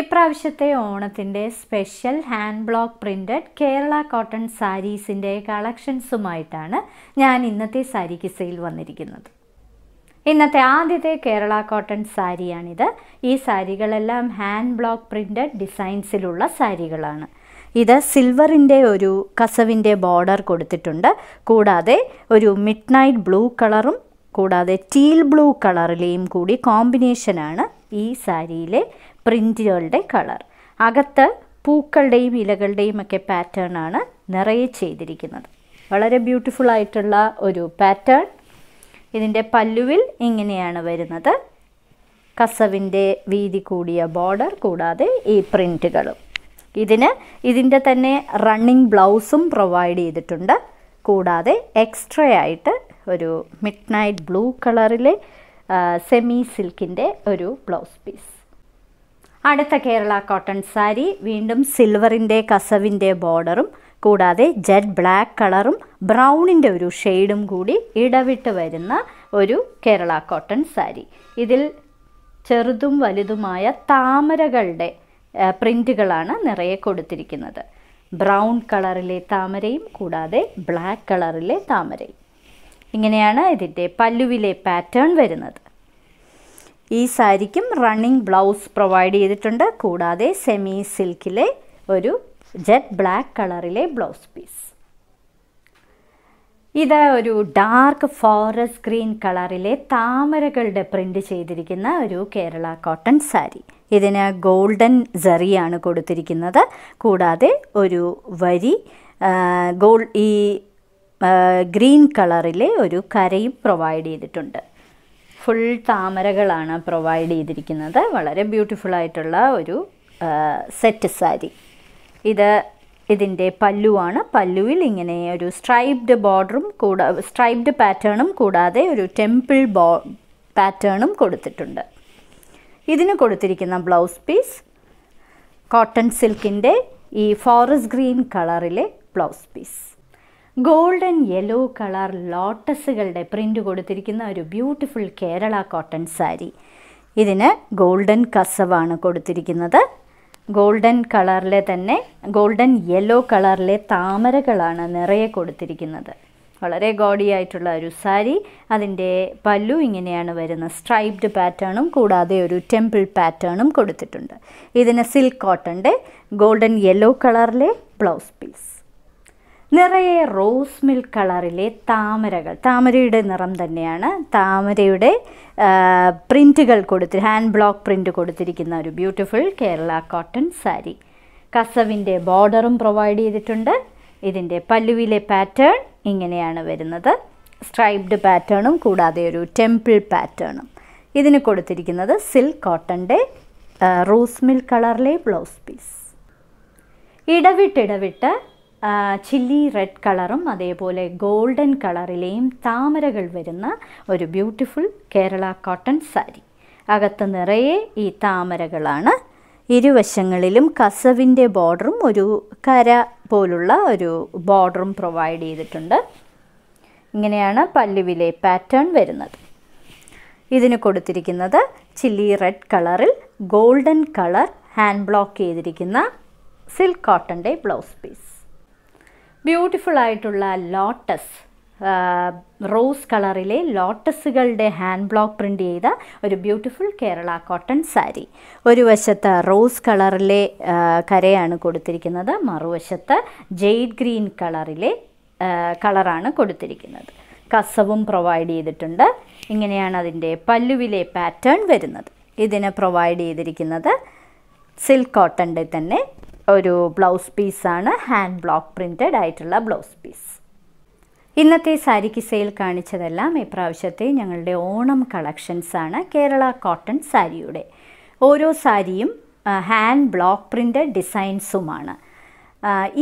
ഇപ്രാവശ്യത്തെ ഓണത്തിന്റെ special hand block printed Kerala cotton സാരീസിന്റെ കളക്ഷൻസുമായിട്ടാണ് ഞാൻ ഇന്നത്തെ സാരി കിസയിൽ വന്നിരിക്കുന്നത്. ഇന്നത്തെ ആദ്യത്തെ കേരള കോട്ടൺ സാരിയാണിത്. ഈ സാരികളെല്ലാം ഹാൻഡ് ബ്ലോക്ക് പ്രിന്റഡ് ഡിസൈൻസിലുള്ള സാരികളാണ്. ഇത് സിൽവറിന്റെ ഒരു കസവിന്റെ ബോർഡർ കൊടുത്തിട്ടുണ്ട്. കൂടാതെ ഒരു മിഡ് നൈറ്റ് ബ്ലൂ കളറും കൂടാതെ ടീൽ ബ്ലൂ കളറിലെയും കൂടി കോമ്പിനേഷനാണ് ഈ സാരിയിലെ പ്രിന്റുകളുടെ കളർ അകത്ത് പൂക്കളുടെയും ഇലകളുടെയും ഒക്കെ പാറ്റേൺ ആണ് നിറയെ ചെയ്തിരിക്കുന്നത്. വളരെ ബ്യൂട്ടിഫുൾ ആയിട്ടുള്ള ഒരു പാറ്റേൺ ഇതിന്റെ പല്ലുവിൽ ഇങ്ങനെയാണ് വരുന്നത്. കസവിന്റെ വീതി കൂടിയ ബോർഡർ കൂടാതെ ഈ പ്രിന്റുകളും ഇതിന് ഇതിന്റെ തന്നെ റണ്ണിങ് ബ്ലൗസും പ്രൊവൈഡ് ചെയ്തിട്ടുണ്ട്. കൂടാതെ എക്സ്ട്രാ ആയിട്ട് ഒരു മിഡ് നൈറ്റ് ബ്ലൂ കളറിലെ സെമി സിൽക്കിന്റെ ഒരു ബ്ലൗസ് പീസ് അടുത്ത കേരള കോട്ടൺ സാരി വീണ്ടും സിൽവറിന്റെ കസവിന്റെ ബോർഡറും കൂടാതെ ജെറ്റ് ബ്ലാക്ക് കളറും ബ്രൗണിന്റെ ഒരു ഷെയ്ഡും കൂടി ഇടവിട്ട് വരുന്ന ഒരു കേരള കോട്ടൺ സാരി. ഇതിൽ ചെറുതും വലുതുമായ താമരകളുടെ പ്രിന്റുകളാണ് നിറയെ കൊടുത്തിരിക്കുന്നത്. ബ്രൗൺ കളറിലെ താമരയും കൂടാതെ ബ്ലാക്ക് കളറിലെ താമരയും. ഇങ്ങനെയാണ് ഇതിന്റെ പല്ലുവിലെ പാറ്റേൺ വരുന്നത്. ഈ സാരിക്കും റണ്ണിങ് ബ്ലൗസ് പ്രൊവൈഡ് ചെയ്തിട്ടുണ്ട്. കൂടാതെ സെമി സിൽക്കിലെ ഒരു ജെറ്റ് ബ്ലാക്ക് കളറിലെ ബ്ലൗസ് പീസ്. ഇത് ഒരു ഡാർക്ക് ഫോറസ്റ്റ് ഗ്രീൻ കളറിലെ താമരകളുടെ പ്രിന്റ് ചെയ്തിരിക്കുന്ന ഒരു കേരള കോട്ടൺ സാരി ഇതിന് ഗോൾഡൻ ജറിയാണ് കൊടുത്തിരിക്കുന്നത്. കൂടാതെ ഒരു വരി ഗോൾ ഈ ഗ്രീൻ കളറിലെ ഒരു കരയും പ്രൊവൈഡ് ചെയ്തിട്ടുണ്ട്. ഫുൾ താമരകളാണ് പ്രൊവൈഡ് ചെയ്തിരിക്കുന്നത്. വളരെ ബ്യൂട്ടിഫുൾ ആയിട്ടുള്ള ഒരു സെറ്റ് സാരി ഇത് ഇതിന്റെ പല്ലുവാണ്. പല്ലുവിൽ ഇങ്ങനെ ഒരു സ്ട്രൈപ്ഡ് ബോർഡറും കൂടാ സ്ട്രൈപ്ഡ് പാറ്റേണും കൂടാതെ ഒരു ടെമ്പിൾ ബോ പാറ്റേണും കൊടുത്തിട്ടുണ്ട്. ഇതിന് കൊടുത്തിരിക്കുന്ന ബ്ലൗസ് പീസ് കോട്ടൺ സിൽക്കിന്റെ ഈ ഫോറസ്റ്റ് ഗ്രീൻ കളറിലെ blouse piece golden yellow colour ലോട്ടസുകളുടെ print കൊടുത്തിരിക്കുന്ന ഒരു ബ്യൂട്ടിഫുൾ കേരള കോട്ടൺ സാരി ഇതിന് ഗോൾഡൻ കസവാണ് കൊടുത്തിരിക്കുന്നത്. ഗോൾഡൻ കളറിലെ തന്നെ ഗോൾഡൻ യെല്ലോ കളറിലെ താമരകളാണ് നിറയെ കൊടുത്തിരിക്കുന്നത്. വളരെ ഗോഡി ആയിട്ടുള്ള ഒരു സാരി. അതിന്റെ പല്ലു ഇങ്ങനെയാണ് വരുന്നത്. സ്ട്രൈപ്ഡ് പാറ്റേണും കൂടാതെ ഒരു ടെമ്പിൾ പാറ്റേണും കൊടുത്തിട്ടുണ്ട്. ഇതിന് സിൽക്ക് കോട്ടന്റെ ഗോൾഡൻ യെല്ലോ കളറിലെ ബ്ലൗസ് പീസ് നിറയെ റോസ് മിൽക്ക് കളറിലെ താമരകൾ. താമരയുടെ നിറം തന്നെയാണ്. താമരയുടെ പ്രിന്റുകൾ കൊടുത്തി ഹാൻഡ് ബ്ലോക്ക് പ്രിന്റ് കൊടുത്തിരിക്കുന്ന ഒരു ബ്യൂട്ടിഫുൾ കേരള കോട്ടൺ സാരി. കസവിന്റെ ബോർഡറും പ്രൊവൈഡ് ചെയ്തിട്ടുണ്ട്. ഇതിന്റെ പല്ലുവിലെ പാറ്റേൺ ഇങ്ങനെയാണ് വരുന്നത്. സ്ട്രൈബ്ഡ് പാറ്റേണും കൂടാതെ ഒരു ടെമ്പിൾ പാറ്റേണും. ഇതിന് കൊടുത്തിരിക്കുന്നത് സിൽക്ക് കോട്ടന്റെ റോസ് മിൽക്ക് കളറിലെ ബ്ലൗസ് പീസ്. ഇടവിട്ടിടവിട്ട് ചില്ലി റെഡ് കളറും അതേപോലെ ഗോൾഡൻ കളറിലെയും താമരകൾ വരുന്ന ഒരു ബ്യൂട്ടിഫുൾ കേരള കോട്ടൺ സാരി. അകത്ത് നിറയെ ഈ താമരകളാണ്. ഇരുവശങ്ങളിലും കസവിന്റെ ബോർഡറും ഒരു കര പോലുള്ള ഒരു ബോർഡറും പ്രൊവൈഡ് ചെയ്തിട്ടുണ്ട്. ഇങ്ങനെയാണ് പല്ലുവിലെ പാറ്റേൺ വരുന്നത്. ഇതിന് കൊടുത്തിരിക്കുന്നത് ചില്ലി റെഡ് കളറിൽ ഗോൾഡൻ കളർ ഹാൻഡ് ബ്ലോക്ക് ചെയ്തിരിക്കുന്ന സിൽക്ക് കോട്ടന്റെ ബ്ലൗസ് പീസ്. ബ്യൂട്ടിഫുൾ ആയിട്ടുള്ള ലോട്ടസ് റോസ് കളറിലെ ലോട്ടസുകളുടെ ഹാൻഡ് ബ്ലോക്ക് പ്രിന്റ് ചെയ്ത ഒരു ബ്യൂട്ടിഫുൾ കേരള കോട്ടൺ സാരി ഒരു വശത്ത് റോസ് കളറിലെ കരയാണ് കൊടുത്തിരിക്കുന്നത്. മറുവശത്ത് ജെയ്ഡ് ഗ്രീൻ കളറിലെ കളറാണ് കൊടുത്തിരിക്കുന്നത്. കസവും പ്രൊവൈഡ് ചെയ്തിട്ടുണ്ട്. ഇങ്ങനെയാണ് അതിന്റെ പല്ലുവിലെ പാറ്റേൺ വരുന്നത്. ഇതിന് പ്രൊവൈഡ് ചെയ്തിരിക്കുന്നത് സിൽക്ക് കോട്ടന്റെ തന്നെ ഒരു ബ്ലൗസ് പീസാണ് ഹാൻഡ് ബ്ലോക്ക് പ്രിന്റഡ് ആയിട്ടുള്ള ബ്ലൗസ് പീസ്. ഇന്നത്തെ സാരി കിസയിൽ കാണിച്ചതെല്ലാം ഇപ്രാവശ്യത്തെ ഞങ്ങളുടെ ഓണം കളക്ഷൻസ് ആണ് കേരള കോട്ടൺ സാരിയുടെ. ഓരോ സാരിയും ഹാൻഡ് ബ്ലോക്ക് പ്രിന്റഡ് ഡിസൈൻസുമാണ്.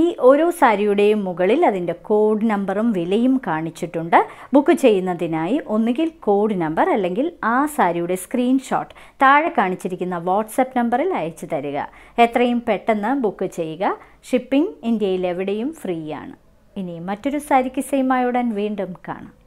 ഈ ഓരോ സാരിയുടെയും മുകളിൽ അതിന്റെ കോഡ് നമ്പറും വിലയും കാണിച്ചിട്ടുണ്ട്. ബുക്ക് ചെയ്യുന്നതിനായി ഒന്നുകിൽ കോഡ് നമ്പർ അല്ലെങ്കിൽ ആ സാരിയുടെ സ്ക്രീൻഷോട്ട് താഴെ കാണിച്ചിരിക്കുന്ന വാട്സപ്പ് നമ്പറിൽ അയച്ചു തരിക. എത്രയും പെട്ടെന്ന് ബുക്ക് ചെയ്യുക. ഷിപ്പിംഗ് ഇന്ത്യയിൽ എവിടെയും ഫ്രീ ആണ് ഇനി മറ്റൊരു സാരിക്ക് സെയിമായുടൻ വീണ്ടും കാണാം.